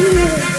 Yeah.